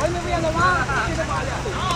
Hoy me voy a tomar.